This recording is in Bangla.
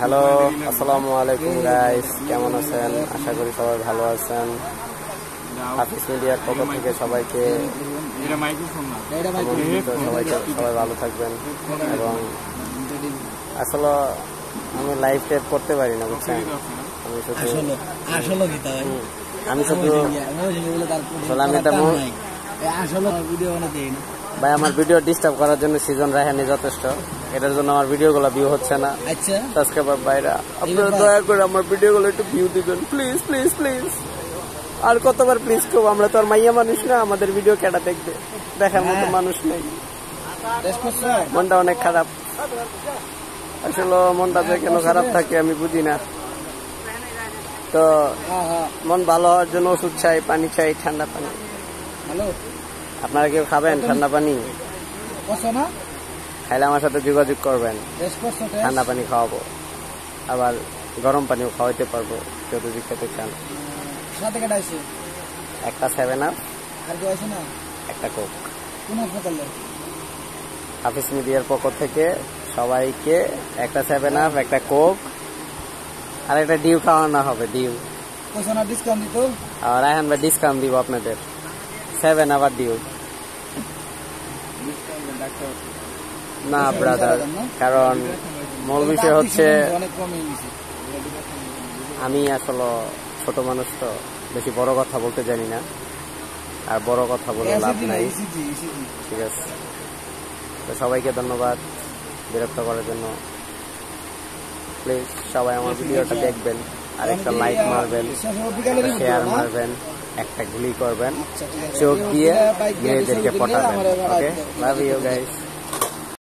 হ্যালো আসসালামু আলাইকুম গাইস কেমন আছেন? আশা করি সবাই ভালো আছেন। হাফিজ মিডিয়ার পক্ষ থেকে সবাইকে সবাইকে সবাই ভালো থাকবেন। এবং আসলে আমি লাইভ টেপ করতে পারি না বুঝছেন? আমি শুধু আমি শুধু আমি এটা ভাই আমার ভিডিও ডিস্টার্ব করার জন্য সিজন রাহানি যথেষ্ট। এটার জন্য আমার ভিডিওগুলো ভিউ হচ্ছে না। আচ্ছা। সাবস্ক্রাইবার ভাইরা আপনারা দয়া করে আমার ভিডিওগুলো একটু ভিউ দিবেন। প্লিজ প্লিজ প্লিজ আর কতবার প্লিজ কেউ আমরা তো আর মাইয়া মানুষ না আমাদের ভিডিও কেটা দেখবে? দেখার মতো মানুষ নেই। মনটা অনেক খারাপ। আসলে মনটা যে কেন খারাপ থাকে আমি বুঝি না। তো হ্যাঁ হ্যাঁ। মন ভালো হওয়ার জন্য ওষুধ চাই পানি চাই ঠান্ডা পানি। আপনারা কেউ খাবেন ঠান্ডা পানি? খাইলে আমার সাথে যোগাযোগ করবেন। ঠান্ডা পানি খাওয়াবো। আবার গরম পানিও খাওয়াইতে পারব যদি খেতে চান। একটা সেভেন আপ একটা কোক হাফিজ মিডিয়ার পক্ষ থেকে সবাইকে একটা সেভেন আপ একটা কোক আর একটা ডিউ খাওয়ানো হবে ডিউ ডিসকাউন্ট দিত? আর ভাই ডিসকাউন্ট দিব আপনাদের। সেভেন আবার ডিউ না ব্রাদার কারণ মূল বিষয় হচ্ছে আমি আসলে ছোট মানুষ তো বেশি বড় কথা বলতে জানি না। আর বড় কথা বলে লাভ নাই। ঠিক আছে। তো সবাইকে ধন্যবাদ বিরক্ত করার জন্য। প্লিজ সবাই আমার ভিডিওটা দেখবেন আর একটা লাইক মারবেন শেয়ার মারবেন একটা গুলি করবেন। আচ্ছা চোখ দিয়ে মেয়েদেরকে পটাবেন ওকে। Love you guys